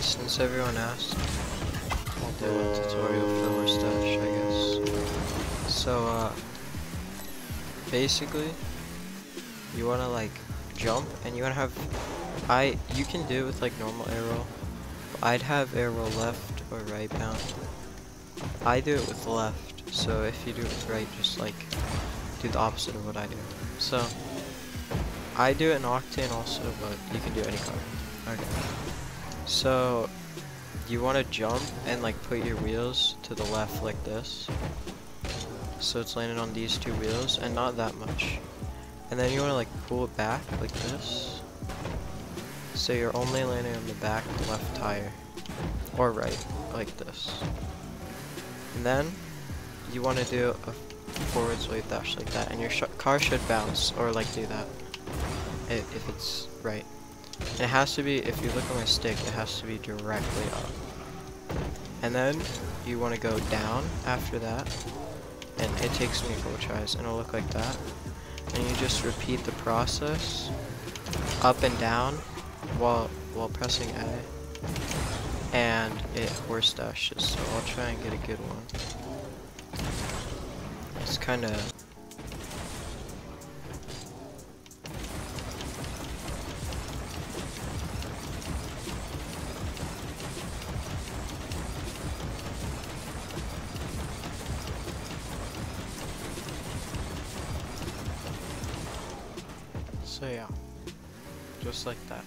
since everyone asked, I'll do a tutorial for dash, I guess. So, uh, basically, you wanna like jump and you wanna have, I, you can do it with like normal air roll. I'd have air roll left or right bound. I do it with left, so if you do it with right, just like do the opposite of what I do. So, I do it in Octane also, but you can do any card. Okay. So, you want to jump and like put your wheels to the left like this. So it's landing on these two wheels and not that much. And then you want to like pull it back like this. So you're only landing on the back left tire. Or right, like this. And then you want to do a forwards wave dash like that and your sh car should bounce or like do that if it's right. It has to be, if you look at my stick, it has to be directly up. And then you want to go down after that. And it takes me four tries and it'll look like that. And you just repeat the process up and down while while pressing A. And it horse dashes, so I'll try and get a good one. It's kind So yeah, just like that.